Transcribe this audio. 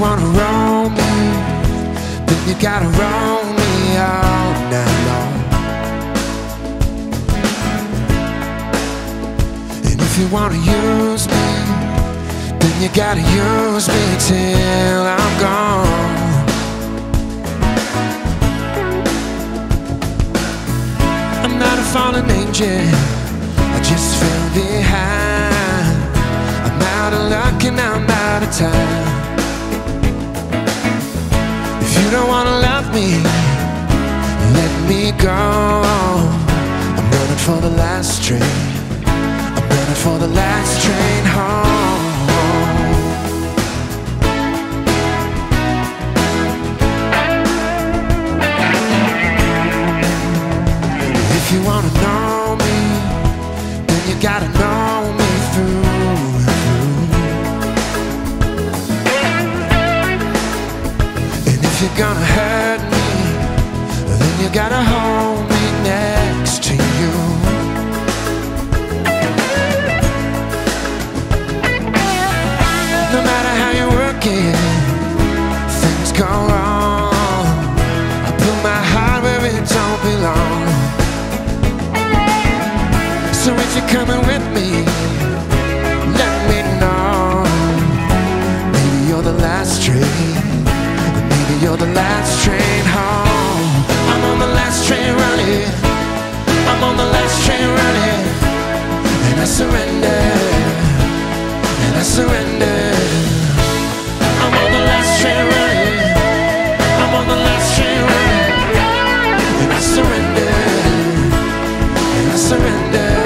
wanna roll me, then you gotta roll me all night long. And if you wanna use me, then you gotta use me till I'm gone. I'm not a fallen angel, I just fell behind. I'm out of luck and I'm out of time. You don't wanna love me, let me go. I'm running for the last train. I'm running for the last train home. If you wanna know me, then you gotta know you're gonna hurt me, then you gotta hold me next to you. No matter how you work it, things go wrong. I put my heart where it don't belong. So if you're coming with surrender, and I surrender. I'm on the last train running. I'm on the last train running, and I surrender, and I surrender.